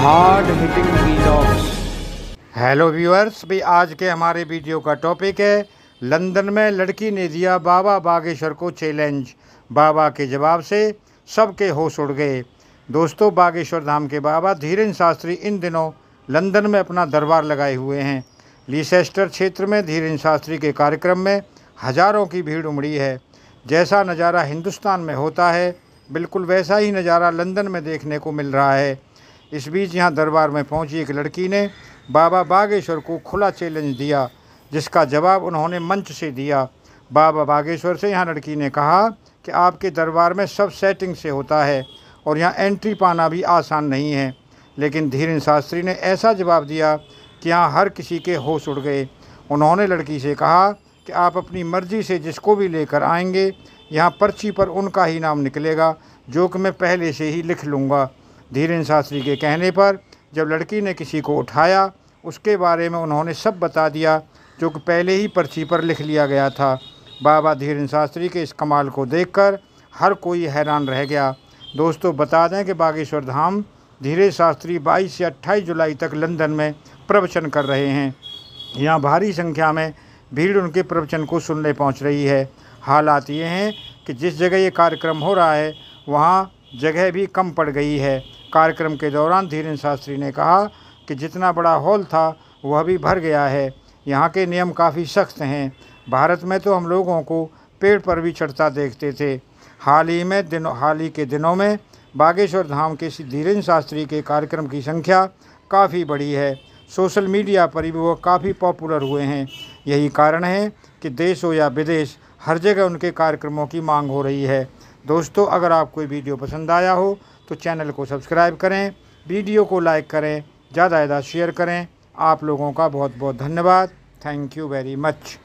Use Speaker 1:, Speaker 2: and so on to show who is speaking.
Speaker 1: Hard hitting vlogs hello viewers भी आज के हमारे वीडियो का टॉपिक है, लंदन में लड़की ने दिया बाबा बागेश्वर को चैलेंज बाबा के जवाब से सबके होश उड़ गए। दोस्तों, बागेश्वर धाम के बाबा धीरेन्द्र शास्त्री इन दिनों लंदन में अपना दरबार लगाए हुए हैं। लीसेस्टर क्षेत्र में धीरेन्द्र शास्त्री के कार्यक्रम में हज़ारों की भीड़ उमड़ी है। जैसा नज़ारा हिंदुस्तान में होता है, बिल्कुल वैसा ही नज़ारा लंदन में देखने को मिल रहा है। इस बीच यहाँ दरबार में पहुँची एक लड़की ने बाबा बागेश्वर को खुला चैलेंज दिया, जिसका जवाब उन्होंने मंच से दिया। बाबा बागेश्वर से यहाँ लड़की ने कहा कि आपके दरबार में सब सेटिंग से होता है और यहाँ एंट्री पाना भी आसान नहीं है। लेकिन धीरेन्द्र शास्त्री ने ऐसा जवाब दिया कि यहाँ हर किसी के होश उड़ गए। उन्होंने लड़की से कहा कि आप अपनी मर्ज़ी से जिसको भी लेकर आएँगे, यहाँ पर्ची पर उनका ही नाम निकलेगा जो कि मैं पहले से ही लिख लूँगा। धीरेन्द्र शास्त्री के कहने पर, जब लड़की ने किसी को उठाया, उसके बारे में उन्होंने सब बता दिया, जो कि पहले ही पर्ची पर लिख लिया गया था। बाबा धीरेन्द्र शास्त्री के इस कमाल को देखकर हर कोई हैरान रह गया। दोस्तों, बता दें कि बागेश्वर धाम धीरे शास्त्री 22 से 28 जुलाई तक लंदन में प्रवचन कर रहे हैं। यहाँ भारी संख्या में भीड़ उनके प्रवचन को सुनने पहुँच रही है। हालात ये हैं कि जिस जगह ये कार्यक्रम हो रहा है, वहाँ जगह भी कम पड़ गई है। कार्यक्रम के दौरान धीरेन्द्र शास्त्री ने कहा कि जितना बड़ा हॉल था, वह भी भर गया है। यहाँ के नियम काफ़ी सख्त हैं। भारत में तो हम लोगों को पेड़ पर भी चढ़ता देखते थे। हाल ही में दिनों, हाल ही के दिनों में बागेश्वर धाम के धीरेन्द्र शास्त्री के कार्यक्रम की संख्या काफ़ी बढ़ी है। सोशल मीडिया पर भी वो काफ़ी पॉपुलर हुए हैं। यही कारण है कि देश हो या विदेश, हर जगह उनके कार्यक्रमों की मांग हो रही है। दोस्तों, अगर आपको वीडियो पसंद आया हो तो चैनल को सब्सक्राइब करें, वीडियो को लाइक करें, ज़्यादा ज़्यादा शेयर करें। आप लोगों का बहुत बहुत धन्यवाद। Thank you very much